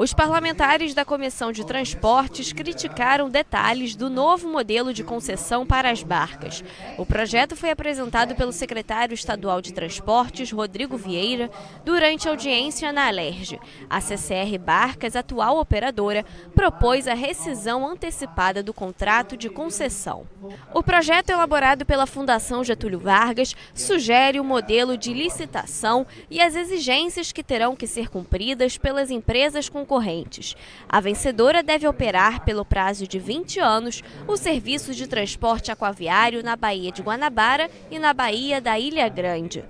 Os parlamentares da Comissão de Transportes criticaram detalhes do novo modelo de concessão para as barcas. O projeto foi apresentado pelo secretário estadual de Transportes, Rodrigo Vieira, durante audiência na Alerj. A CCR Barcas, atual operadora, propôs a rescisão antecipada do contrato de concessão. O projeto elaborado pela Fundação Getúlio Vargas sugere o modelo de licitação e as exigências que terão que ser cumpridas pelas empresas com concorrentes. A vencedora deve operar pelo prazo de 20 anos o serviço de transporte aquaviário na Baía de Guanabara e na Baía da Ilha Grande.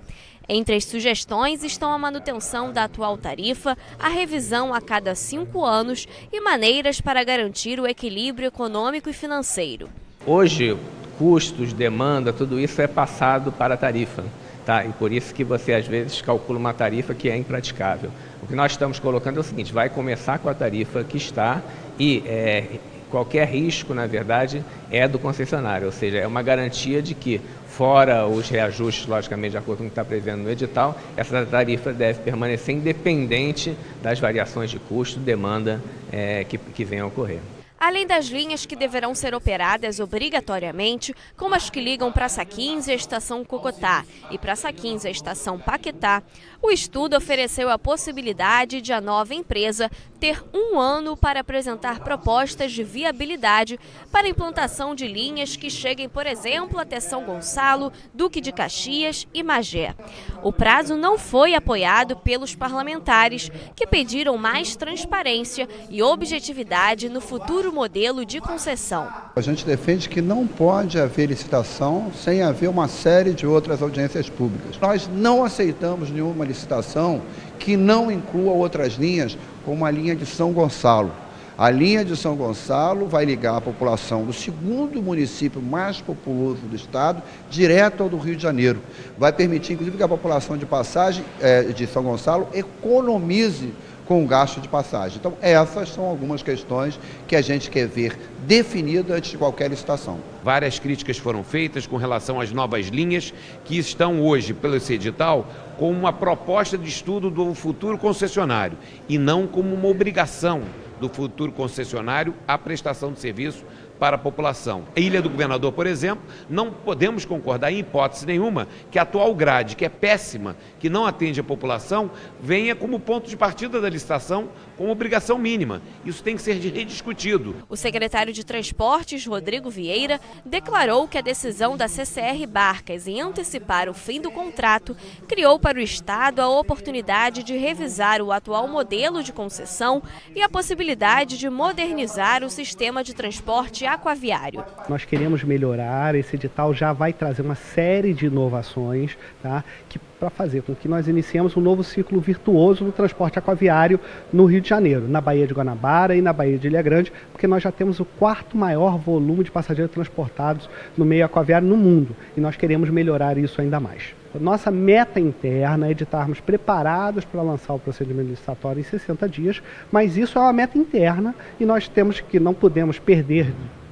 Entre as sugestões estão a manutenção da atual tarifa, a revisão a cada cinco anos e maneiras para garantir o equilíbrio econômico e financeiro. Hoje, custos, demanda, tudo isso é passado para a tarifa. Tá? E por isso que você às vezes calcula uma tarifa que é impraticável. O que nós estamos colocando é o seguinte: vai começar com a tarifa que está e é, qualquer risco, na verdade, é do concessionário, ou seja, é uma garantia de que, fora os reajustes, logicamente, de acordo com o que está prevendo no edital, essa tarifa deve permanecer independente das variações de custo, demanda é, que, que venham a ocorrer além das linhas que deverão ser operadas obrigatoriamente, como as que ligam Praça 15 à Estação Cocotá e Praça 15 à Estação Paquetá, o estudo ofereceu a possibilidade de a nova empresa ter um ano para apresentar propostas de viabilidade para a implantação de linhas que cheguem, por exemplo, até São Gonçalo, Duque de Caxias e Magé. O prazo não foi apoiado pelos parlamentares, que pediram mais transparência e objetividade no futuro modelo de concessão. A gente defende que não pode haver licitação sem haver uma série de outras audiências públicas. Nós não aceitamos nenhuma licitação que não inclua outras linhas, como a linha de São Gonçalo. A linha de São Gonçalo vai ligar a população do segundo município mais populoso do estado direto ao do Rio de Janeiro. Vai permitir, inclusive, que a população de passagem é, de São Gonçalo economize com o gasto de passagem. Então, essas são algumas questões que a gente quer ver definidas antes de qualquer licitação. Várias críticas foram feitas com relação às novas linhas que estão hoje, pelo esse edital, como uma proposta de estudo do futuro concessionário e não como uma obrigação do futuro concessionário a prestação de serviço para a população. A Ilha do Governador, por exemplo, não podemos concordar em hipótese nenhuma que a atual grade, que é péssima, que não atende a população, venha como ponto de partida da licitação com obrigação mínima. Isso tem que ser rediscutido. O secretário de Transportes, Rodrigo Vieira, declarou que a decisão da CCR Barcas em antecipar o fim do contrato criou para o Estado a oportunidade de revisar o atual modelo de concessão e a possibilidade de modernizar o sistema de transporte aquaviário. Nós queremos melhorar, esse edital já vai trazer uma série de inovações tá, que para fazer com que nós iniciemos um novo ciclo virtuoso no transporte aquaviário no Rio de Janeiro, na Baía de Guanabara e na Baía de Ilha Grande, porque nós já temos o quarto maior volume de passageiros transportados no meio aquaviário no mundo e nós queremos melhorar isso ainda mais. Nossa meta interna é de estarmos preparados para lançar o procedimento licitatório em 60 dias, mas isso é uma meta interna e nós temos que não podemos perder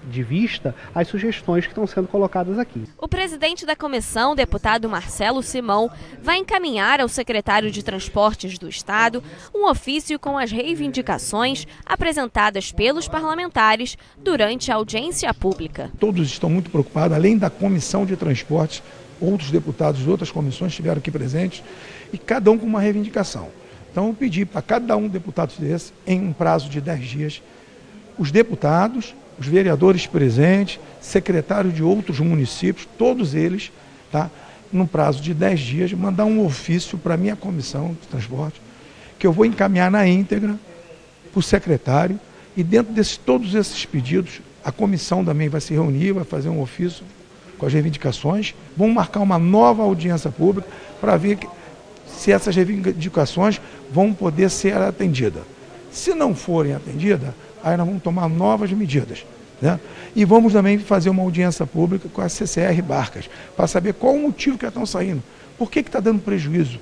de vista as sugestões que estão sendo colocadas aqui. O presidente da comissão, deputado Marcelo Simão, vai encaminhar ao secretário de Transportes do Estado um ofício com as reivindicações apresentadas pelos parlamentares durante a audiência pública. Todos estão muito preocupados, além da comissão de transportes, outros deputados de outras comissões estiveram aqui presentes e cada um com uma reivindicação. Então eu pedi para cada um deputado desse, em um prazo de 10 dias, os deputados os vereadores presentes, secretários de outros municípios, todos eles, tá, no prazo de 10 dias, mandar um ofício para a minha comissão de transporte, que eu vou encaminhar na íntegra para o secretário, e dentro de todos esses pedidos, a comissão também vai se reunir, vai fazer um ofício com as reivindicações, vamos marcar uma nova audiência pública para ver se essas reivindicações vão poder ser atendidas. Se não forem atendidas, aí nós vamos tomar novas medidas. Né? E vamos também fazer uma audiência pública com a CCR Barcas, para saber qual o motivo que elas estão saindo. Por que está dando prejuízo?